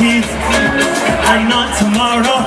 teeth and not tomorrow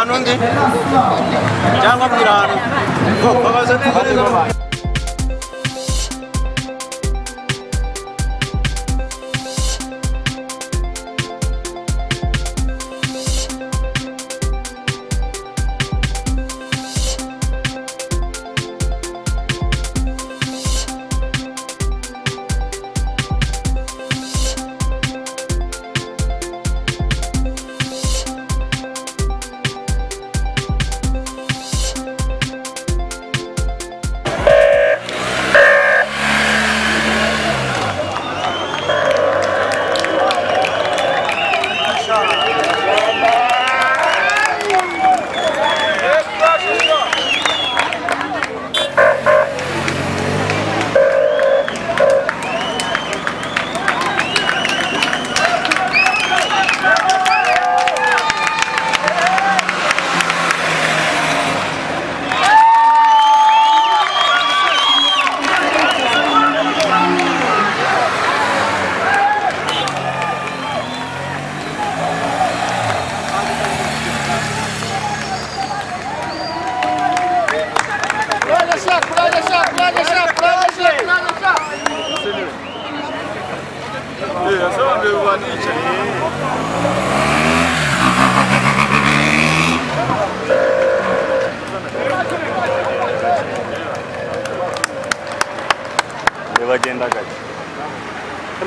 ahantu undi cyangwa abwira ahantu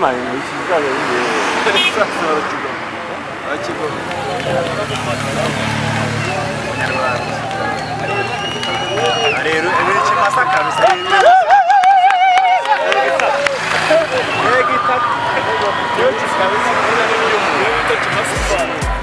ないの1時間でいいんでさっきの自分あ自分あれる NHK まさか見せる Ne gitar? Ne gitar? Ne gitar? Ne gitar? Ne gitar? Ne gitar?